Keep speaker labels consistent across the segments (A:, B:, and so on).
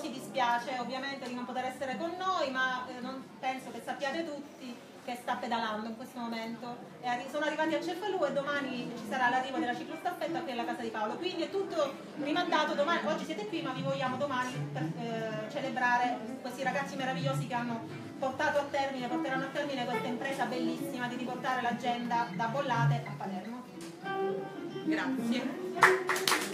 A: Si dispiace ovviamente di non poter essere con noi, ma eh, non penso che sappiate tutti che sta pedalando in questo momento. Sono arrivati a Cefalù e domani ci sarà l'arrivo della ciclostaffetta qui alla casa di Paolo. Quindi è tutto rimandato, domani, oggi siete qui ma vi vogliamo domani per eh, celebrare questi ragazzi meravigliosi che hanno portato a termine, porteranno a termine questa impresa bellissima di riportare l'agenda da Bollate a Palermo. Grazie.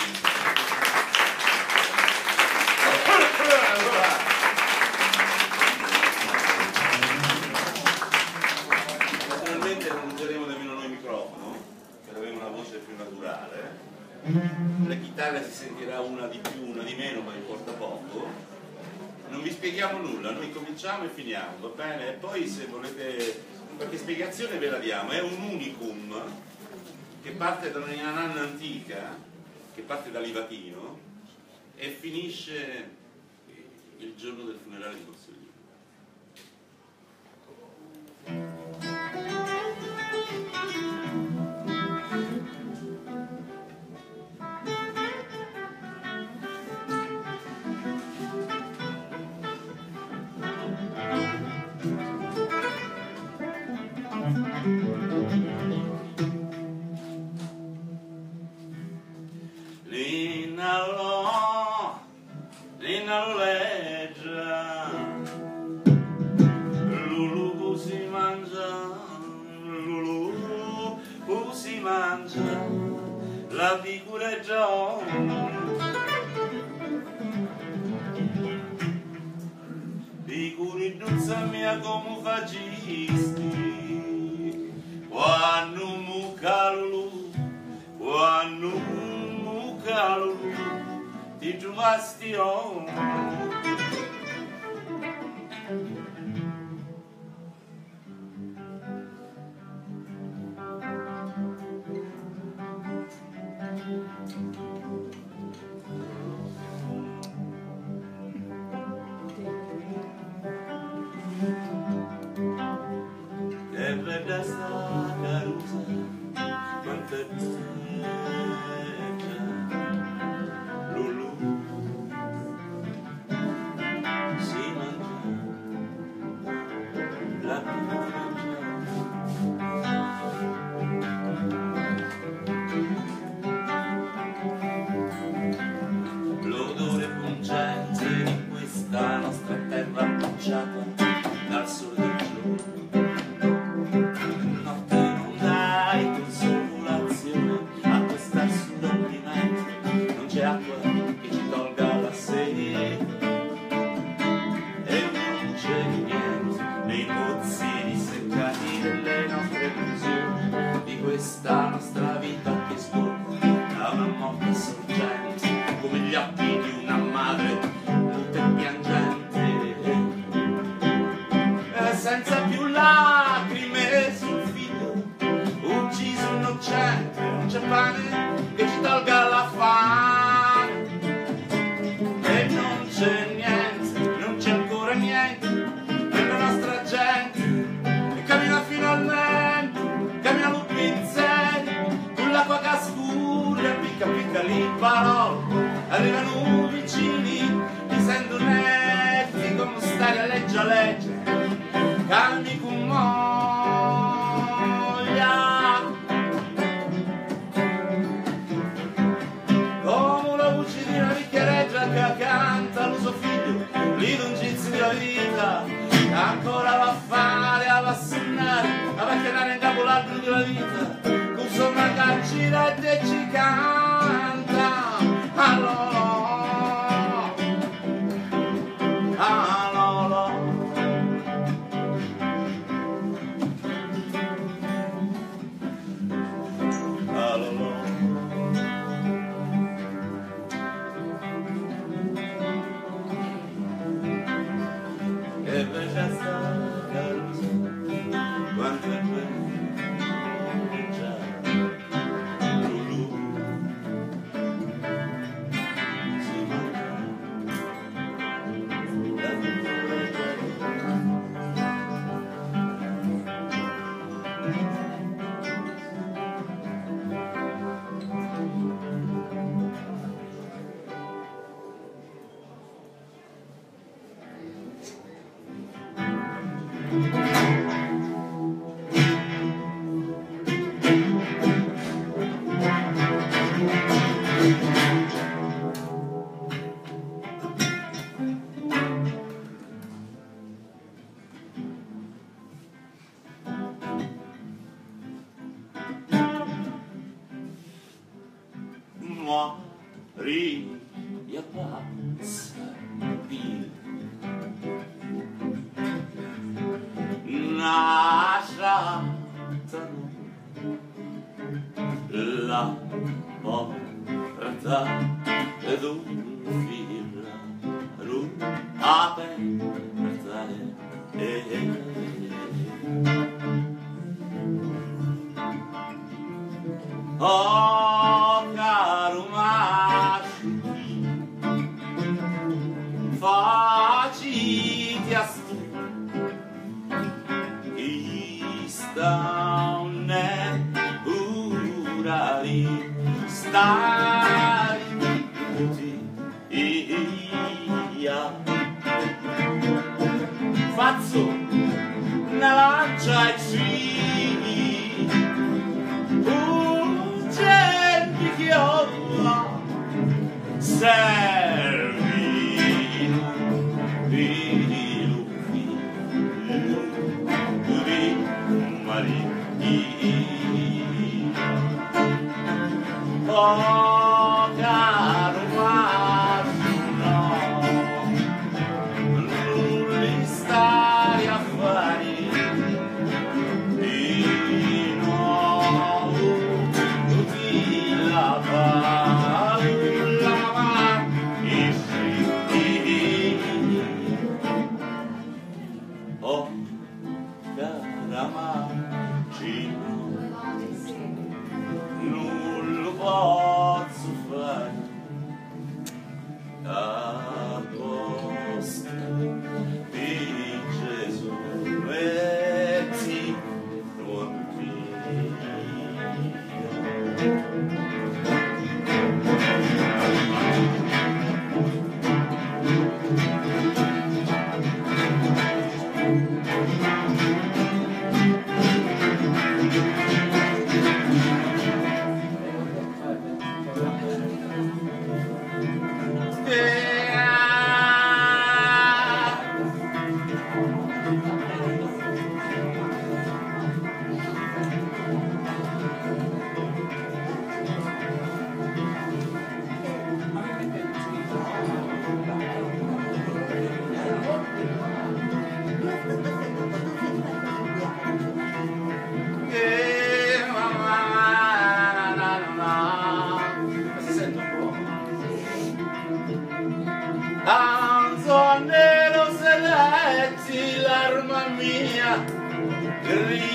B: La chitarra si sentirà una di più, una di meno, ma importa poco. Non vi spieghiamo nulla, noi cominciamo e finiamo, va bene? E poi se volete qualche spiegazione ve la diamo, è un unicum che parte da una nanna antica, che parte da Livatino e finisce il giorno del funerale di Consiglio. L'albero della vita con che gira e ci canta. Allora mori, jak ma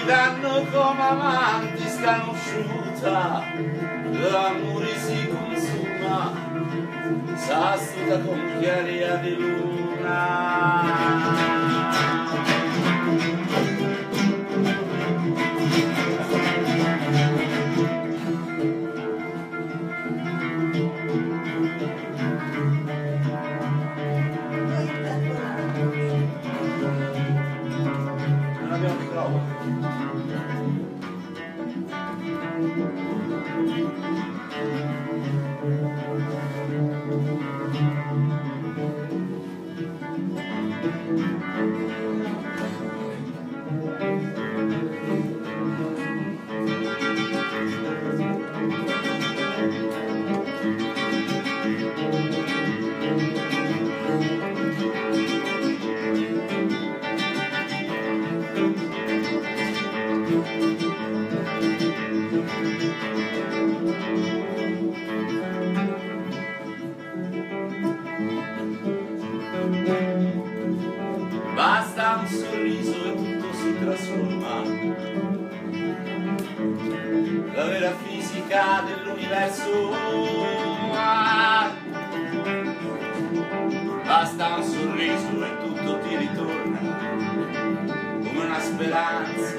B: gridano come amanti sconosciuta l'amore si consuma s'astuta con chiaria di luna Basta un sorriso e tutto si trasforma. La vera fisica dell'universo. Basta un sorriso e tutto ti ritorna. Come una speranza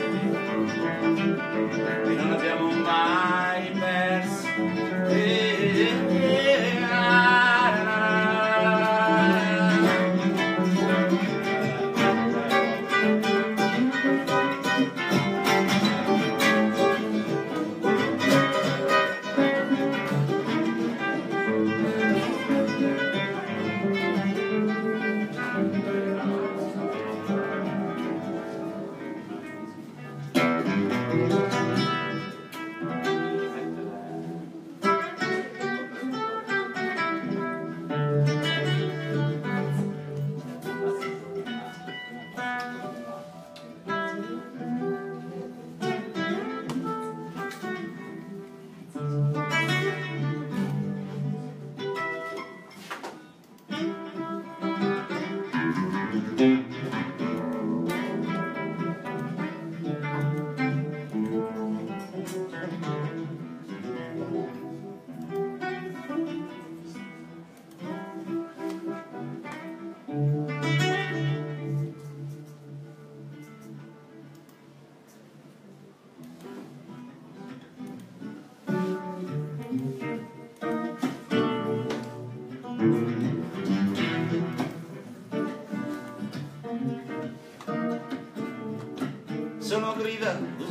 B: che non abbiamo mai perso. Eh,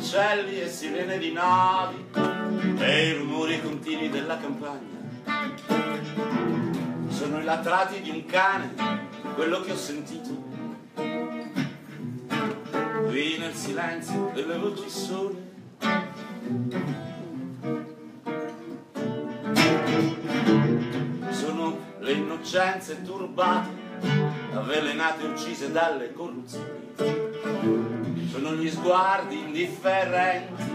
B: uccelli e sirene di navi e i rumori continui della campagna. Sono i latrati di un cane, quello che ho sentito. Qui nel silenzio delle voci sole. Sono le innocenze turbate, avvelenate e uccise dalle corruzioni sono gli sguardi indifferenti,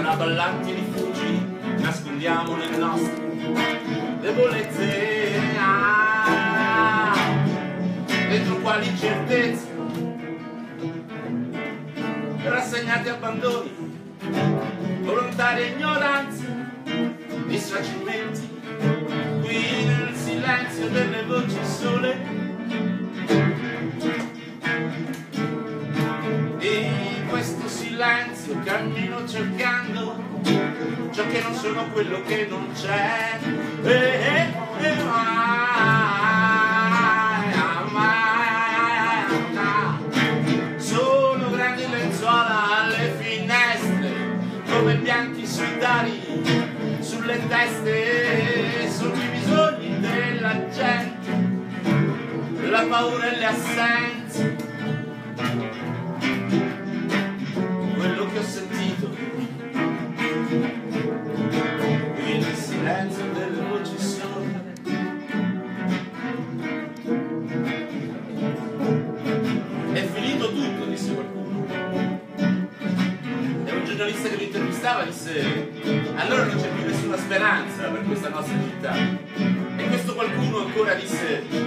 B: quali traballanti rifugi nascondiamo le nostre debolezze. Ah, dentro quali certezze? Rassegnati abbandoni volontarie ignoranze disfacimenti. Qui nel silenzio delle voci sole silenzio cammino cercando ciò che non sono quello che non c'è. E, e, e sono grandi lenzuola alle finestre come bianchi solitari sulle teste sono i bisogni della gente. La paura e le assenze silenzio delle voci sole è finito tutto disse qualcuno. E un giornalista che lo intervistava disse allora non c'è più nessuna speranza per questa nostra città. E questo qualcuno ancora disse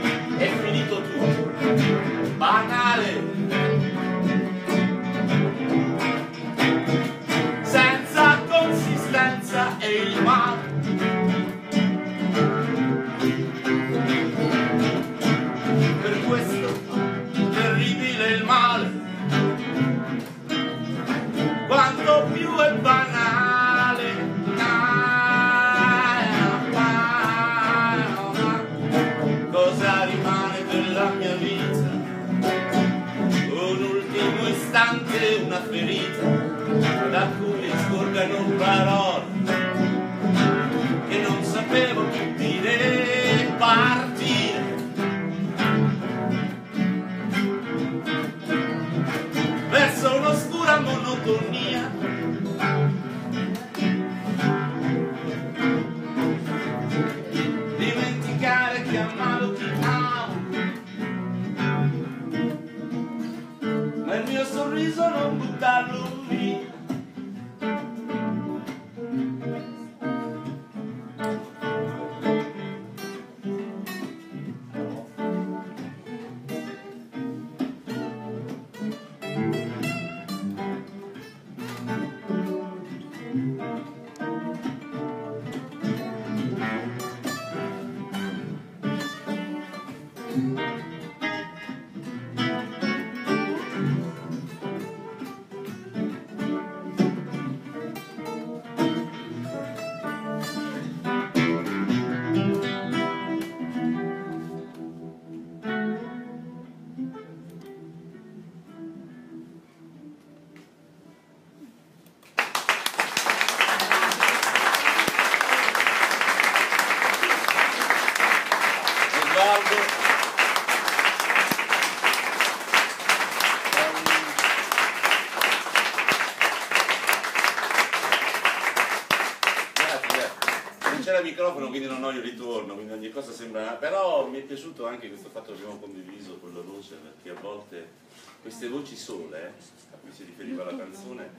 B: microfono quindi non ho il ritorno, quindi ogni cosa sembra... Però mi è piaciuto anche questo fatto che abbiamo condiviso con la voce, perché a volte queste voci sole, a cui si riferiva la canzone,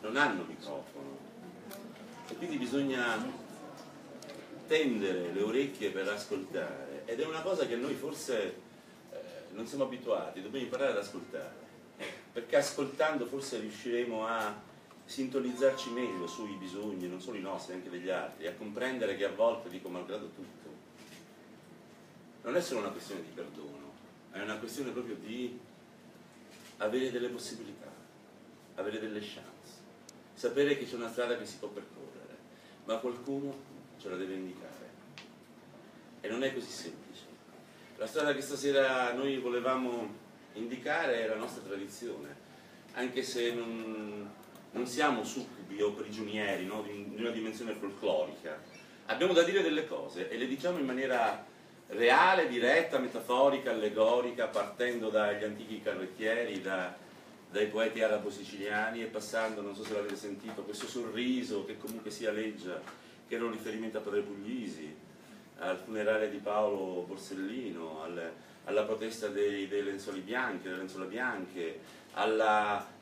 B: non hanno microfono. E quindi bisogna tendere le orecchie per ascoltare. Ed è una cosa che noi forse eh, non siamo abituati, dobbiamo imparare ad ascoltare, perché ascoltando forse riusciremo a sintonizzarci meglio sui bisogni, non solo i nostri, anche degli altri, a comprendere che a volte, dico malgrado tutto, non è solo una questione di perdono, è una questione proprio di avere delle possibilità, avere delle chance, sapere che c'è una strada che si può percorrere, ma qualcuno ce la deve indicare. E non è così semplice. La strada che stasera noi volevamo indicare è la nostra tradizione, anche se non, non siamo succubi o prigionieri no, di, una dimensione folclorica. Abbiamo da dire delle cose e le diciamo in maniera reale, diretta, metaforica, allegorica, partendo dagli antichi carrettieri, da, dai poeti arabo-siciliani e passando, non so se l'avete sentito, questo sorriso che comunque si aleggia, che era un riferimento a Padre Puglisi, al funerale di Paolo Borsellino, al, alla protesta dei, dei, lenzuoli bianchi, delle lenzuola bianche,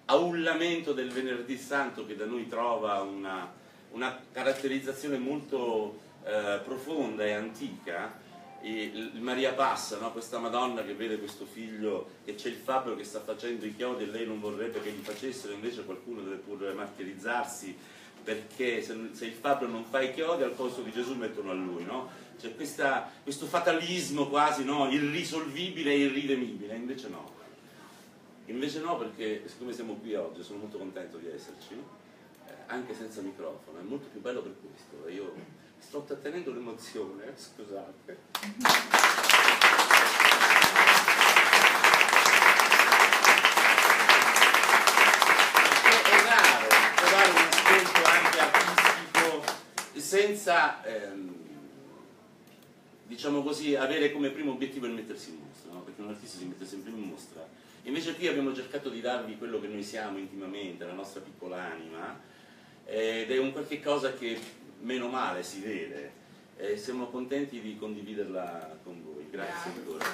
B: all'aullamento del venerdì santo che da noi trova una, una caratterizzazione molto eh, profonda e antica, il Maria Passa, no? questa Madonna che vede questo figlio che c'è il fabbro che sta facendo i chiodi e lei non vorrebbe che gli facessero, invece qualcuno deve pure martirizzarsi perché se, se il fabbro non fa i chiodi al posto di Gesù mettono a lui, no? C'è questa, questo fatalismo quasi no? irrisolvibile e irridemibile, invece no. Invece no perché siccome siamo qui oggi, sono molto contento di esserci, eh, anche senza microfono, è molto più bello per questo. Io sto trattenendo l'emozione, scusate. È raro trovare un ascolto anche artistico senza, ehm, diciamo così, avere come primo obiettivo il mettersi in mostra, no? perché un artista si mette sempre in mostra. Invece qui abbiamo cercato di darvi quello che noi siamo intimamente, la nostra piccola anima, ed è un qualche cosa che meno male si vede e siamo contenti di condividerla con voi. Grazie ancora.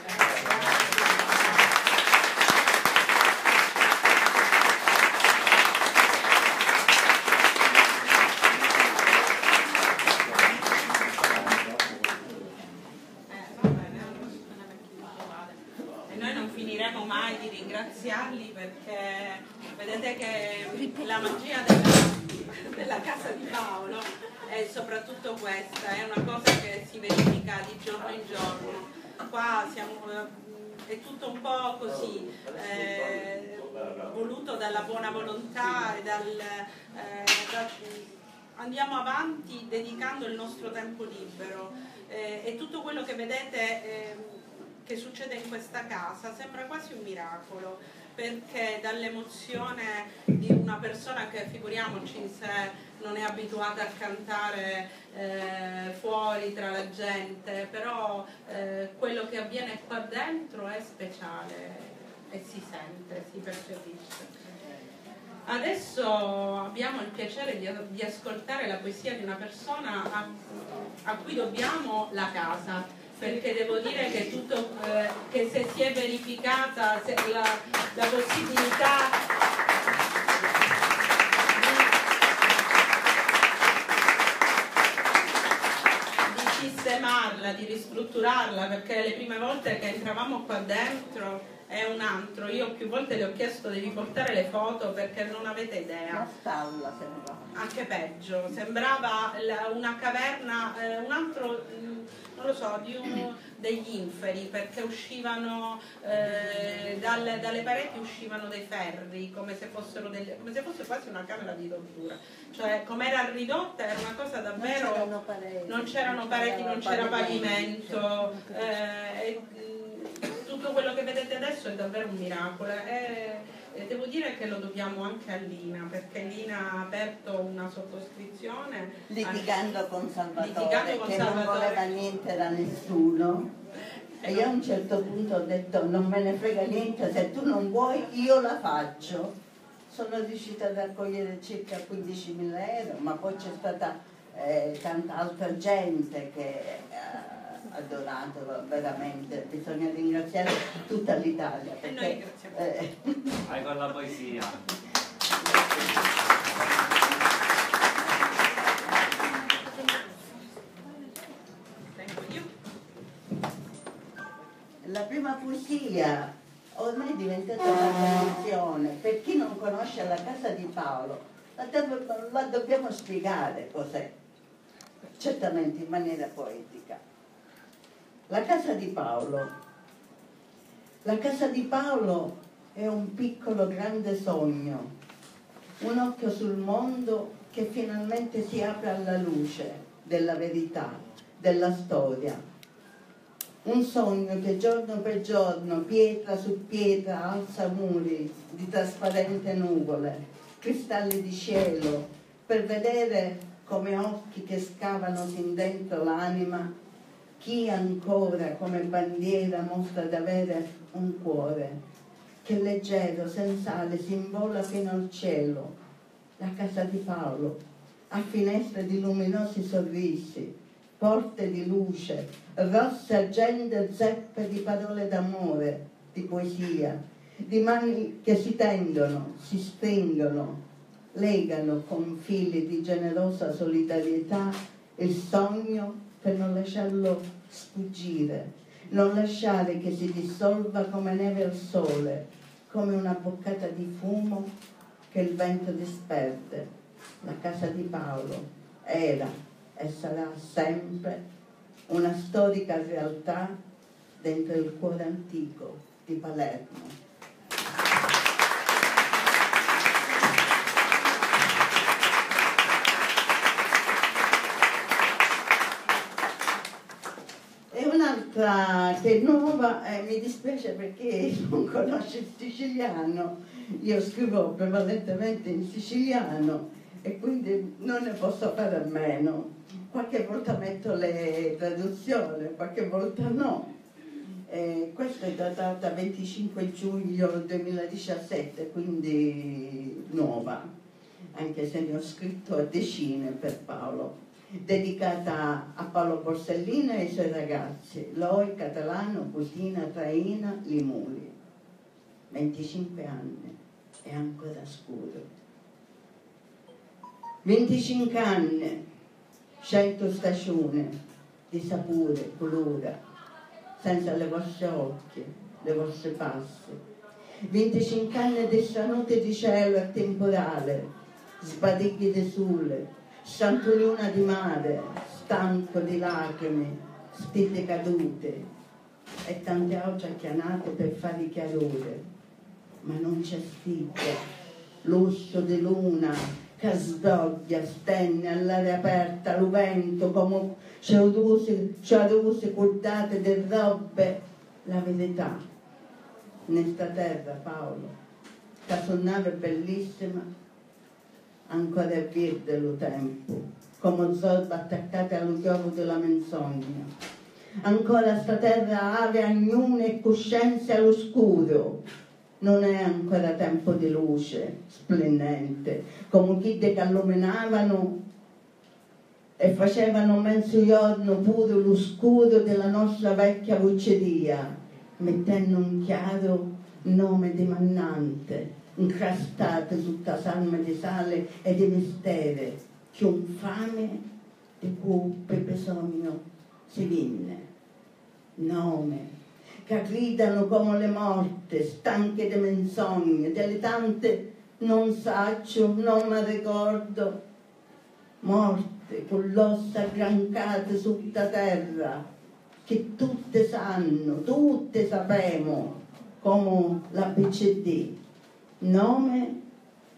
C: noi non finiremo mai di ringraziarli perché vedete che la magia della, della casa di Paolo è soprattutto questa, è una cosa che si verifica di giorno in giorno. Qua siamo, eh, è tutto un po' così, eh, voluto dalla buona volontà e dal, eh, da, andiamo avanti dedicando il nostro tempo libero eh, e tutto quello che vedete eh, che succede in questa casa sembra quasi un miracolo perché dall'emozione di una persona che figuriamoci in sé non è abituata a cantare eh, fuori tra la gente, però eh, quello che avviene qua dentro è speciale e si sente, si percepisce. Adesso abbiamo il piacere di, di ascoltare la poesia di una persona a, a, cui dobbiamo la casa, perché devo dire che, tutto, eh, che se si è verificata la, la possibilità sistemarla, di ristrutturarla, perché le prime volte che entravamo qua dentro è un altro. Io più volte le ho chiesto di riportare le foto perché non avete idea.
D: Una stalla sembrava.
C: Anche peggio, sembrava una caverna, eh, un altro, mm, non lo so, di un, degli inferi perché uscivano eh, dalle, dalle, pareti uscivano dei ferri come se, delle, come se, fosse quasi una camera di tortura. Cioè, come era ridotta era una cosa davvero.
D: Non c'erano pareti,
C: non c'era pavimento. Eh, tutto quello che vedete adesso è davvero un miracolo e, e, devo dire che lo dobbiamo anche a Lina perché Lina ha aperto una sottoscrizione
D: litigando con Salvatore
C: litigando con
D: che
C: Salvatore.
D: non voleva niente da nessuno. E io a un certo punto ho detto non me ne frega niente se tu non vuoi io la faccio. Sono riuscita ad accogliere circa 15.000 euro ma poi c'è stata eh, tanta altra gente che eh, adorato veramente, bisogna ringraziare tutta l'Italia.
C: Perché, e noi ringraziamo. Eh,
E: Vai con la poesia.
D: La prima poesia ormai è diventata una tradizione, per chi non conosce la casa di Paolo, la, do- la dobbiamo spiegare cos'è, certamente in maniera poetica. La casa di Paolo. La casa di Paolo è un piccolo grande sogno, un occhio sul mondo che finalmente si apre alla luce della verità, della storia. Un sogno che giorno per giorno, pietra su pietra, alza muri di trasparente nuvole, cristalli di cielo, per vedere come occhi che scavano sin dentro l'anima, chi ancora come bandiera mostra di avere un cuore? Che leggero, sensale, si invola fino al cielo, la casa di Paolo, a finestre di luminosi sorrisi, porte di luce, rosse argente zeppe di parole d'amore, di poesia, di mani che si tendono, si stringono, legano con fili di generosa solidarietà il sogno per non lasciarlo sfuggire, non lasciare che si dissolva come neve al sole, come una boccata di fumo che il vento disperde. La casa di Paolo era e sarà sempre una storica realtà dentro il cuore antico di Palermo. E è nuova, eh, mi dispiace perché non conosce il siciliano, io scrivo prevalentemente in siciliano e quindi non ne posso fare a meno. Qualche volta metto le traduzioni, qualche volta no. Eh, questa è datata 25 giugno 2017, quindi nuova, anche se ne ho scritto a decine per Paolo dedicata a Paolo Borsellino e ai suoi ragazzi, Loi, Catalano, Busina, Traina, Limuli. 25 anni è ancora scuro. 25 anni, 100 stagioni di sapore, colore, senza le vostre occhie, le vostre passe. 25 anni di stanotte di cielo e temporale, sbadigli di sole, santo luna di mare, stanco di lacrime, stelle cadute e tante occhi chianate per fare chiarore. Ma non c'è stite, lusso di luna che sdoglia, stenne all'aria aperta, lo vento come ciauduse, ciauduse cordate di robe, la verità. Nesta terra, Paolo, che sonnava bellissima, ancora è verde lo tempo, come zorba attaccate allo chiovo della menzogna. Ancora sta terra ave agnune e coscienze all'oscuro. Non è ancora tempo di luce splendente, come chi che illuminavano e facevano mezzogiorno pure l'oscuro della nostra vecchia voceria, mettendo un chiaro nome di mannante incrastate tutta salma di sale e di mistere, che un fame di cui per bisogno si vinne. Nome, che gridano come le morte, stanche di menzogne, delle tante non saccio, non mi ricordo, morte con l'ossa aggrancate sotto terra, che tutte sanno, tutte sapemo, come l'ABCD nome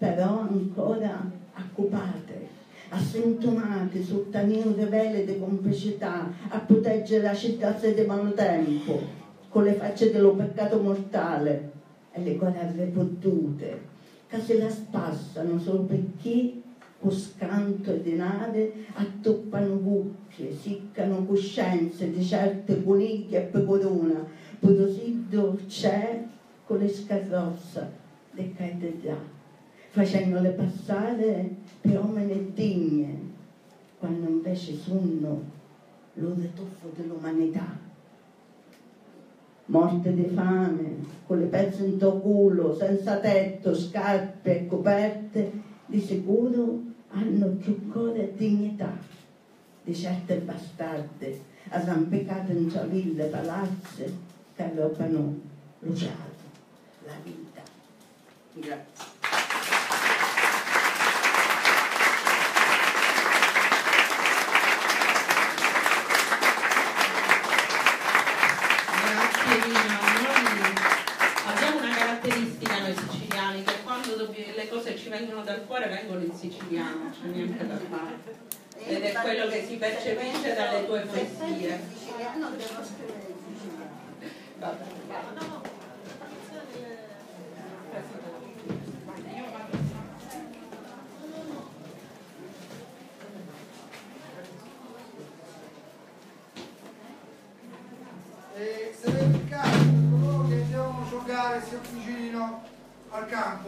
D: però ancora occupate, assintomate nere vele di complicità, a proteggere la città di tempo, con le facce dello peccato mortale e le guerre fottute, che se la spassano solo per chi con scanto e denare attoppano bucche, siccano coscienze di certe coniglie e pecorona, porosido c'è con le scarrozze decade già, facendole passare per uomini degne, quando invece sono lo rituffo dell'umanità. Morte di fame, con le pezze in tuo culo, senza tetto, scarpe e coperte, di sicuro hanno più cuore e dignità di certe bastarde arrampicate in ville palazzi che avevano luciato la vita. Grazie.
C: vengono dal cuore vengono in siciliano, c'è niente da fare. Ed è quello che si percepisce dalle tue poesie. Vabbè.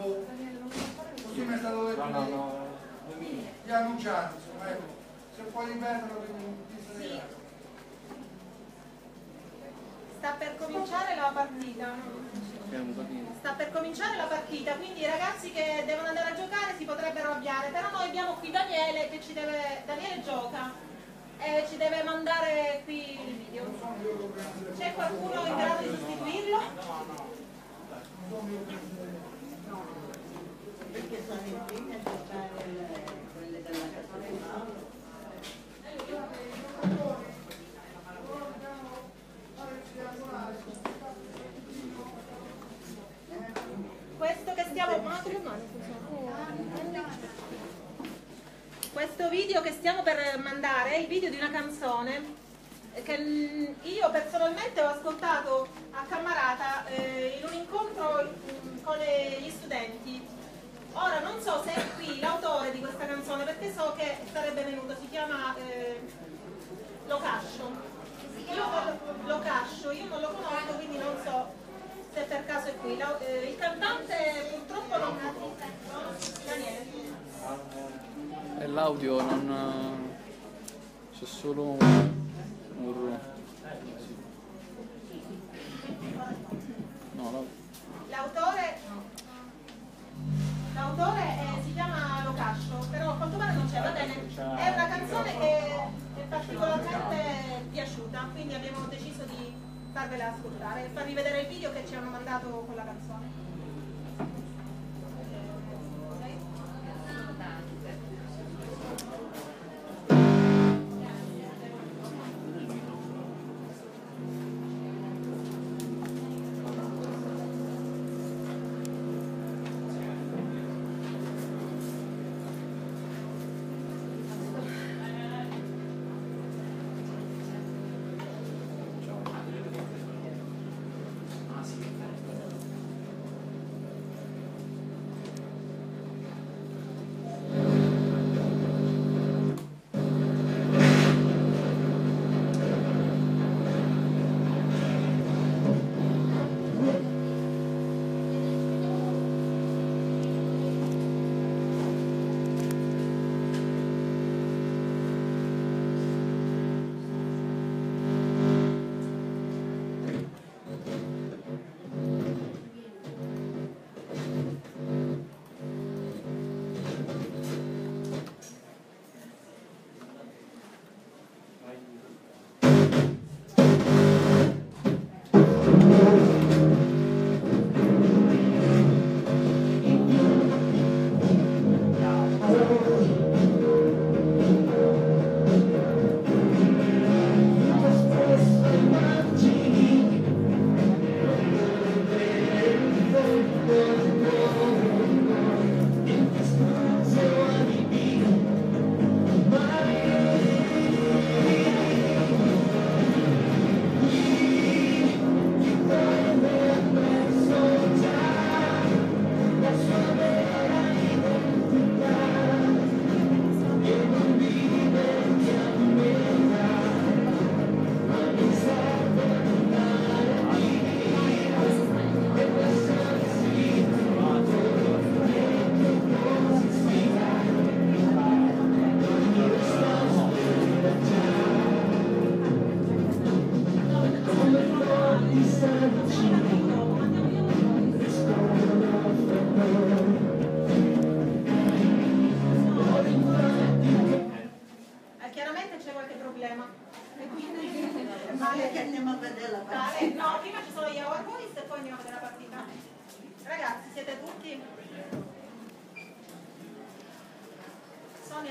F: Così mi è stato detto
E: No, no, no.
F: gli annunciati, insomma, ecco. Se poi li perdono devono
A: Sì. Sta per cominciare la partita. Sta per cominciare la partita, quindi i ragazzi che devono andare a giocare si potrebbero avviare, però noi abbiamo qui Daniele che ci deve. Daniele gioca e ci deve mandare qui il video. C'è qualcuno in grado di sostituirlo?
D: Perché sono in prima a le- quelle della casa Paolo.
A: Questo video che stiamo per mandare è il video di una canzone che io personalmente ho ascoltato a Cammarata eh, in un incontro mm, con gli studenti. Ora non so se è qui l'autore di questa canzone perché so che sarebbe venuto, si chiama eh, Locascio. Io lo, Locascio, io non lo conosco quindi non so se per caso è qui. La- eh, il cantante purtroppo non Daniele.
G: E l'audio non... c'è solo un... No, l'audio.
A: L'autore, l'autore è- si chiama Locascio, però a quanto pare non c'è, va bene. È una canzone che è particolarmente piaciuta, quindi abbiamo deciso di farvela ascoltare e farvi vedere il video che ci hanno mandato con la canzone.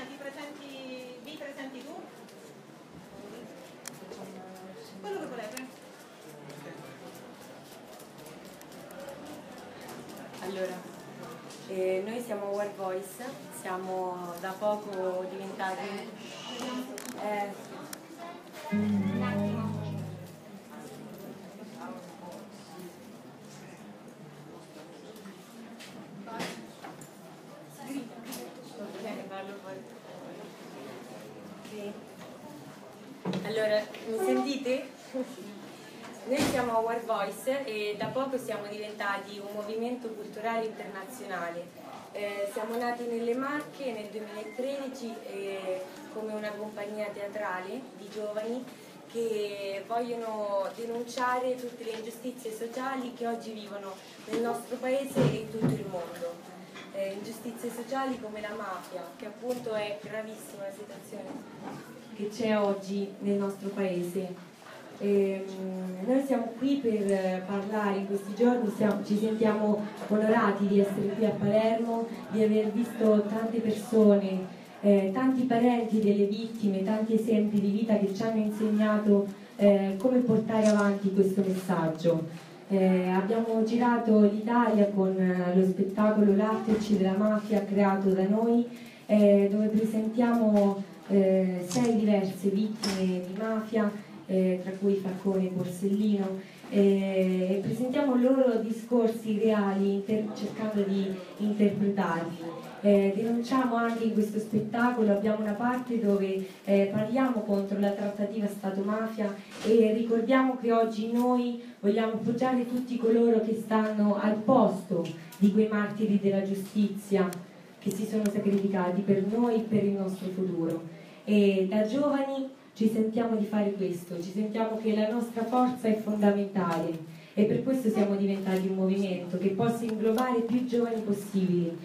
H: Ti presenti, vi presenti tu? Quello che volete. Allora, eh, noi siamo War Voice, siamo da poco diventati... Eh, poco siamo diventati un movimento culturale internazionale. Eh, siamo nati nelle Marche nel 2013 eh, come una compagnia teatrale di giovani che vogliono denunciare tutte le ingiustizie sociali che oggi vivono nel nostro paese e in tutto il mondo. Eh, ingiustizie sociali come la mafia, che appunto è gravissima la situazione che c'è oggi nel nostro paese. Ehm, noi siamo qui per eh, parlare in questi giorni, siamo- ci sentiamo onorati di essere qui a Palermo, di aver visto tante persone, eh, tanti parenti delle vittime, tanti esempi di vita che ci hanno insegnato eh, come portare avanti questo messaggio. Eh, abbiamo girato l'Italia con eh, lo spettacolo Latterci della mafia creato da noi, eh, dove presentiamo eh, sei diverse vittime di mafia, eh, tra cui Falcone e Borsellino, eh, presentiamo loro discorsi reali cercando di interpretarli. Eh, denunciamo anche in questo spettacolo, abbiamo una parte dove eh, parliamo contro la trattativa Stato-mafia e ricordiamo che oggi noi vogliamo appoggiare tutti coloro che stanno al posto di quei martiri della giustizia che si sono sacrificati per noi e per il nostro futuro. E da giovani ci sentiamo di fare questo, ci sentiamo che la nostra forza è fondamentale e per questo siamo diventati un movimento che possa inglobare più giovani possibili.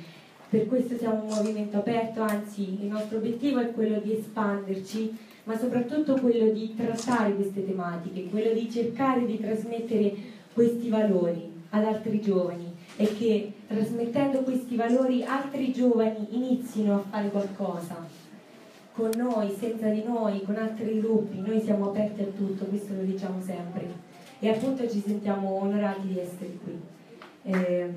H: Per questo siamo un movimento aperto, anzi il nostro obiettivo è quello di espanderci, ma soprattutto quello di trattare queste tematiche, quello di cercare di trasmettere questi valori ad altri giovani e che trasmettendo questi valori altri giovani inizino a fare qualcosa con noi, senza di noi, con altri gruppi, noi siamo aperti a tutto, questo lo diciamo sempre e appunto ci sentiamo onorati di essere qui. Eh,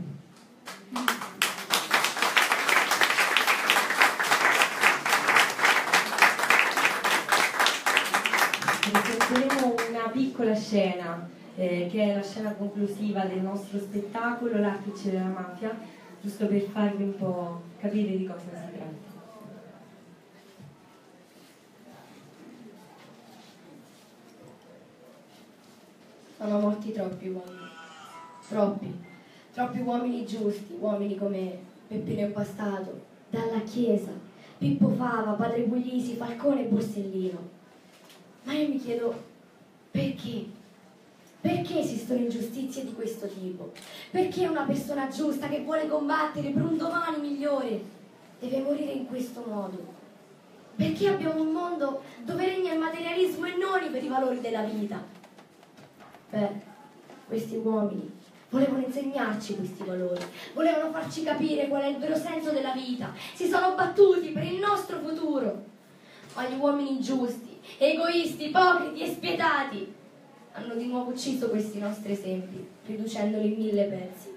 H: una piccola scena eh, che è la scena conclusiva del nostro spettacolo L'artice della mafia, giusto per farvi un po' capire di cosa si tratta.
I: Sono morti troppi uomini, troppi, troppi uomini giusti, uomini come Peppino Impastato, Dalla Chiesa, Pippo Fava, Padre Puglisi, Falcone e Borsellino. Ma io mi chiedo perché? Perché esistono ingiustizie di questo tipo? Perché una persona giusta che vuole combattere per un domani migliore deve morire in questo modo? Perché abbiamo un mondo dove regna il materialismo e non i veri valori della vita? Beh, questi uomini volevano insegnarci questi valori, volevano farci capire qual è il vero senso della vita, si sono battuti per il nostro futuro. Ma gli uomini giusti, egoisti, ipocriti e spietati hanno di nuovo ucciso questi nostri esempi, riducendoli in mille pezzi.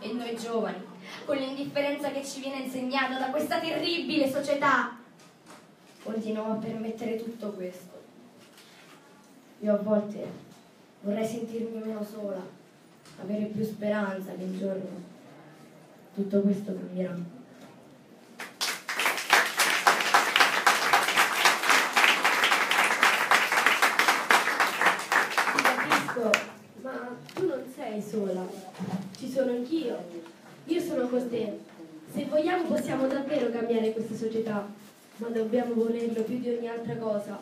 I: E noi giovani, con l'indifferenza che ci viene insegnata da questa terribile società, continuiamo a permettere tutto questo. Io a volte vorrei sentirmi meno sola, avere più speranza che un giorno tutto questo cambierà.
J: Capisco, ma tu non sei sola. Ci sono anch'io. Io sono con te. Se vogliamo possiamo davvero cambiare questa società, ma dobbiamo volerlo più di ogni altra cosa.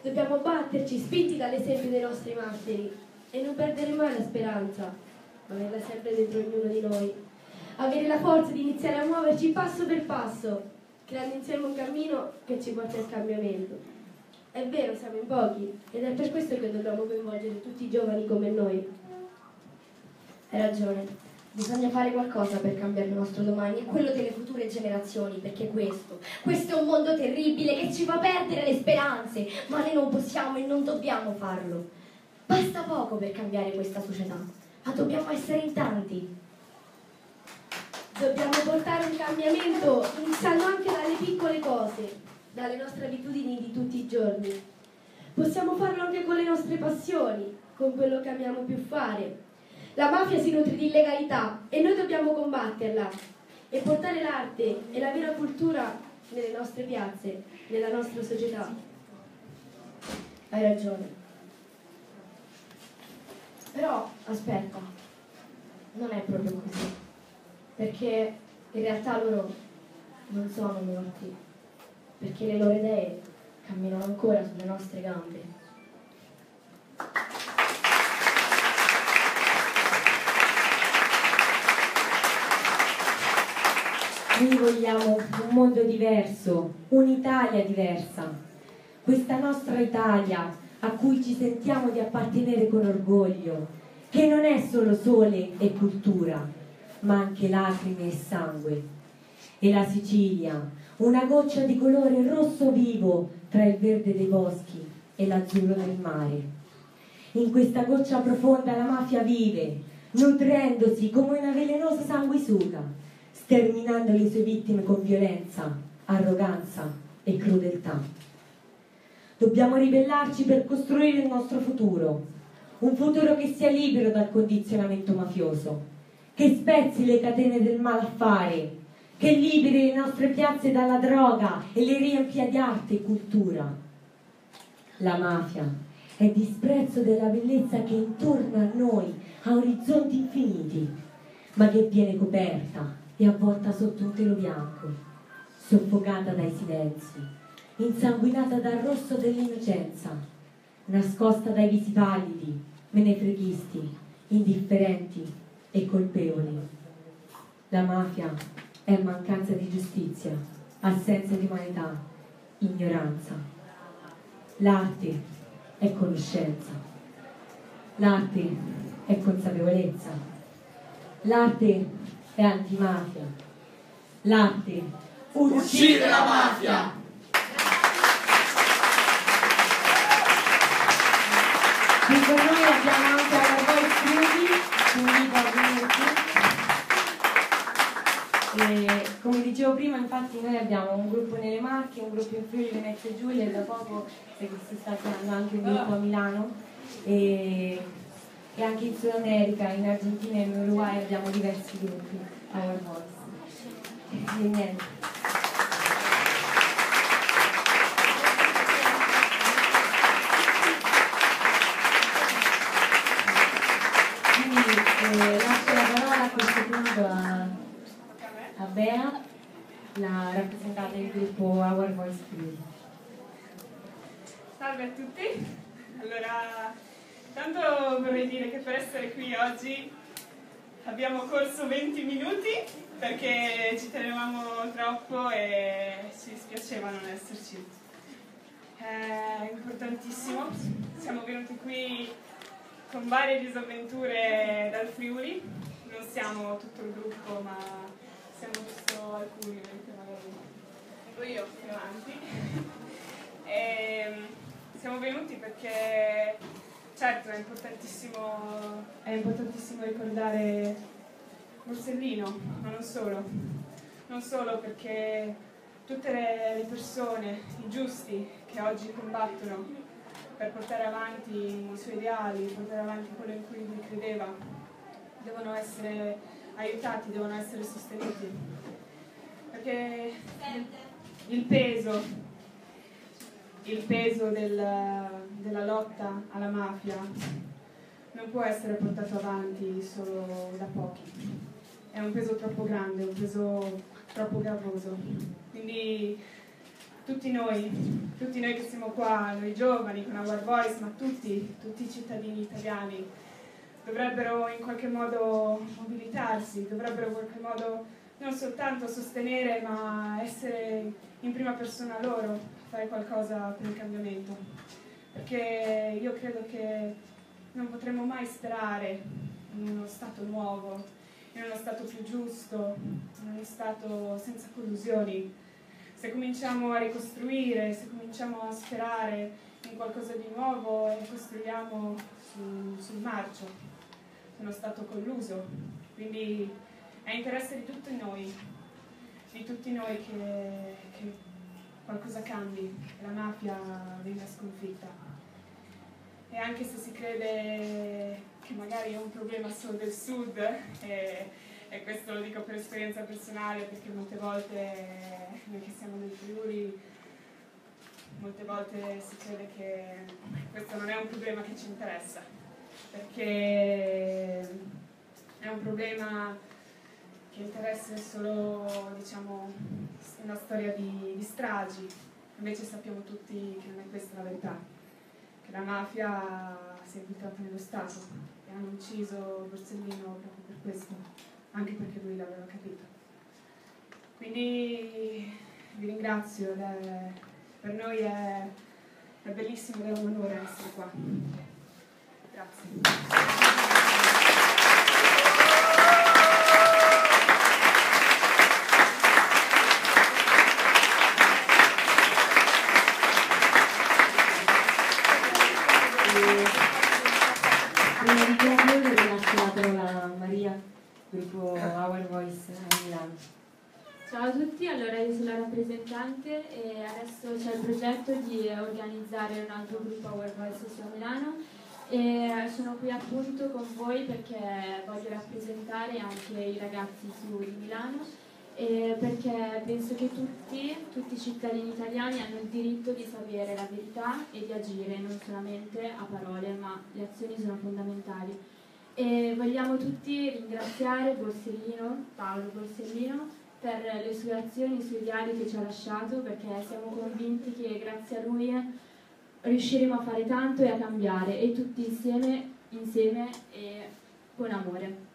J: Dobbiamo batterci spinti dall'esempio dei nostri martiri e non perdere mai la speranza, averla sempre dentro ognuno di noi. Avere la forza di iniziare a muoverci passo per passo, creando insieme un cammino che ci porta al cambiamento. È vero, siamo in pochi ed è per questo che dobbiamo coinvolgere tutti i giovani come noi.
I: Hai ragione. Bisogna fare qualcosa per cambiare il nostro domani e quello delle future generazioni, perché questo, questo è un mondo terribile che ci fa perdere le speranze, ma noi non possiamo e non dobbiamo farlo. Basta poco per cambiare questa società, ma dobbiamo essere in tanti.
J: Dobbiamo portare un cambiamento iniziando anche dalle piccole cose, dalle nostre abitudini di tutti i giorni. Possiamo farlo anche con le nostre passioni, con quello che amiamo più fare. La mafia si nutre di illegalità e noi dobbiamo combatterla e portare l'arte e la vera cultura nelle nostre piazze, nella nostra società. Hai ragione. Però aspetta, non è proprio così, perché in realtà loro non sono morti, perché le loro idee camminano ancora sulle nostre gambe.
H: Noi vogliamo un mondo diverso, un'Italia diversa. Questa nostra Italia a cui ci sentiamo di appartenere con orgoglio, che non è solo sole e cultura, ma anche lacrime e sangue. E la Sicilia, una goccia di colore rosso vivo tra il verde dei boschi e l'azzurro del mare. In questa goccia profonda la mafia vive, nutrendosi come una velenosa sanguisuga sterminando le sue vittime con violenza, arroganza e crudeltà. Dobbiamo ribellarci per costruire il nostro futuro, un futuro che sia libero dal condizionamento mafioso, che spezzi le catene del malaffare, che liberi le nostre piazze dalla droga e le riempia di arte e cultura. La mafia è disprezzo della bellezza che intorno a noi ha orizzonti infiniti, ma che viene coperta e avvolta sotto un telo bianco, soffocata dai silenzi, insanguinata dal rosso dell'innocenza, nascosta dai visi pallidi, menefreghisti, indifferenti e colpevoli. La mafia è mancanza di giustizia, assenza di umanità, ignoranza. L'arte è conoscenza. L'arte è consapevolezza. L'arte e antimafia. L'arte
B: uccide la mafia.
H: Qui con noi abbiamo anche la Voice Beauty, quindi e come dicevo prima, infatti noi abbiamo un gruppo nelle Marche, un gruppo in Friuli, Venezia Giulia e da poco si sta creando anche un gruppo a Milano e e anche in Sud America, in Argentina e in Uruguay abbiamo diversi gruppi, Our Voice. E niente. Eh, lascio la parola a questo punto a, a Bea, la rappresentante del gruppo Our Voice Crew.
K: Salve a tutti, allora Intanto vorrei dire che per essere qui oggi abbiamo corso 20 minuti perché ci tenevamo troppo e ci dispiaceva non esserci. È importantissimo, siamo venuti qui con varie disavventure dal Friuli, non siamo tutto il gruppo ma siamo giusto alcuni perché magari io più avanti. E siamo venuti perché Certo, è importantissimo, è importantissimo ricordare Borsellino, ma non solo. Non solo perché tutte le, persone, i giusti che oggi combattono per portare avanti i suoi ideali, portare avanti quello in cui lui credeva, devono essere aiutati, devono essere sostenuti. Perché il peso il peso del, della lotta alla mafia non può essere portato avanti solo da pochi. È un peso troppo grande, un peso troppo gravoso. Quindi tutti noi, tutti noi che siamo qua, noi giovani con Our Voice, ma tutti, tutti i cittadini italiani, dovrebbero in qualche modo mobilitarsi, dovrebbero in qualche modo non soltanto sostenere, ma essere in prima persona loro, fare qualcosa per il cambiamento, perché io credo che non potremo mai sperare in uno Stato nuovo, in uno Stato più giusto, in uno Stato senza collusioni. Se cominciamo a ricostruire, se cominciamo a sperare in qualcosa di nuovo e costruiamo su, sul marcio, su uno Stato colluso. Quindi è interesse di tutti noi, di tutti noi che, che qualcosa cambi, la mafia venga sconfitta. E anche se si crede che magari è un problema solo del sud, e, e questo lo dico per esperienza personale perché molte volte noi che siamo nel Friuli, molte volte si crede che questo non è un problema che ci interessa, perché è un problema che interessa solo diciamo, una storia di, di stragi, invece sappiamo tutti che non è questa la verità, che la mafia si è buttata nello Stato e hanno ucciso Borsellino proprio per questo, anche perché lui l'aveva capito. Quindi vi ringrazio, è- per noi è, è bellissimo ed è un onore essere qua. Grazie.
H: Prima di chiudere vi lascio la parola a Maria, gruppo Our Voice a Milano.
L: Ciao a tutti, allora io sono la rappresentante e adesso c'è progetto di organizzare un altro gruppo Voice su a Milano e sono qui appunto con voi perché voglio rappresentare anche i ragazzi su di Milano e perché penso che tutti, tutti i cittadini italiani hanno il diritto di sapere la verità e di agire non solamente a parole ma le azioni sono fondamentali. E vogliamo tutti ringraziare Borsellino, Paolo Borsellino per le sue azioni, i suoi ideali che ci ha lasciato, perché siamo convinti che grazie a lui riusciremo a fare tanto e a cambiare, e tutti insieme, insieme e con amore.